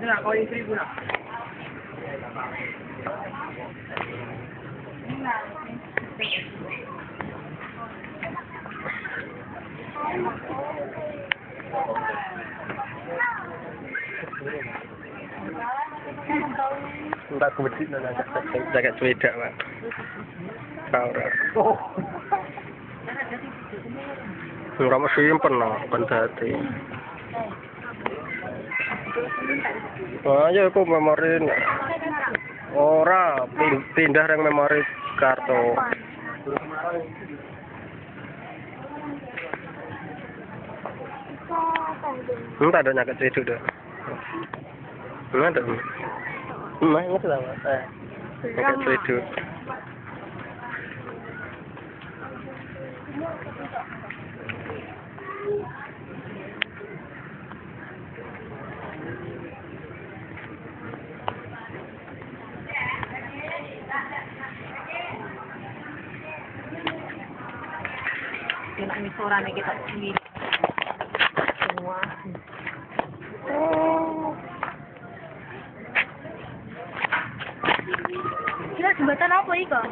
Mira, hoy en tribuna. Mira, Enggak kebecik na jagat jagat cuida pak. Kau ora. Oh. Enggak mau simpen no, kan dadi. Ayo aku memori ora pin- pindah yang memori kartu. enggak ada nyakit itu udah enggak ada main nggak sama eh nyakit itu Ini misoran kita sendiri. Jangan jembatan apa ini kok?